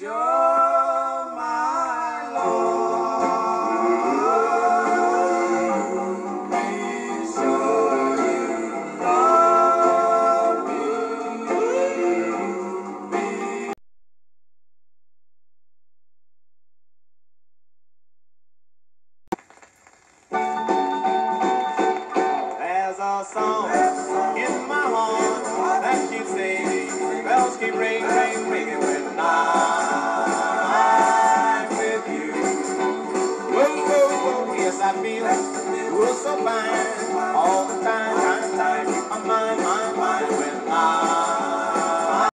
Show. A song in my heart that keeps singing. Bells keep ringing, ringing, ringing when I'm with you. Yes I feel, so fine.